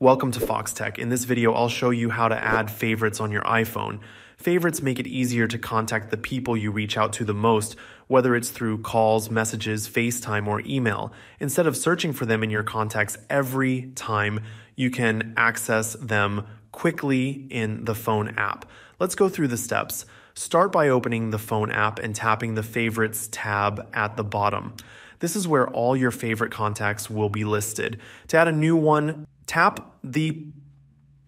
Welcome to Foxtecc. In this video, I'll show you how to add favorites on your iPhone. Favorites make it easier to contact the people you reach out to the most, whether it's through calls, messages, FaceTime, or email. Instead of searching for them in your contacts every time, you can access them quickly in the phone app. Let's go through the steps. Start by opening the phone app and tapping the Favorites tab at the bottom. This is where all your favorite contacts will be listed. To add a new one, tap the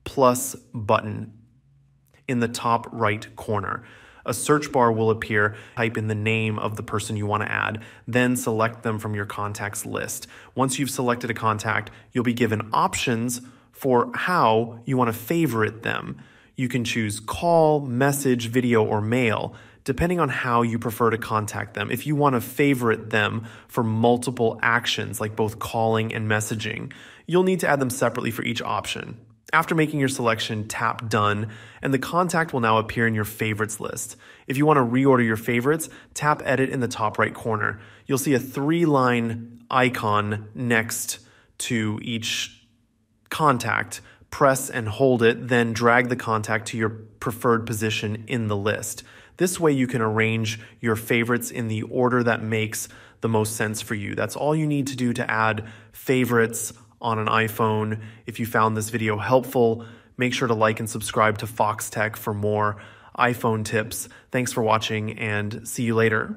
plus button in the top right corner. A search bar will appear. Type in the name of the person you want to add, then select them from your contacts list. Once you've selected a contact, you'll be given options for how you want to favorite them. You can choose call, message, video, or mail depending on how you prefer to contact them. If you want to favorite them for multiple actions, like both calling and messaging, you'll need to add them separately for each option. After making your selection, tap Done, and the contact will now appear in your favorites list. If you want to reorder your favorites, tap Edit in the top right corner. You'll see a three line icon next to each contact. Press and hold it, then drag the contact to your preferred position in the list. This way you can arrange your favorites in the order that makes the most sense for you. That's all you need to do to add favorites on an iPhone. If you found this video helpful, make sure to like and subscribe to Foxtecc for more iPhone tips. Thanks for watching and see you later.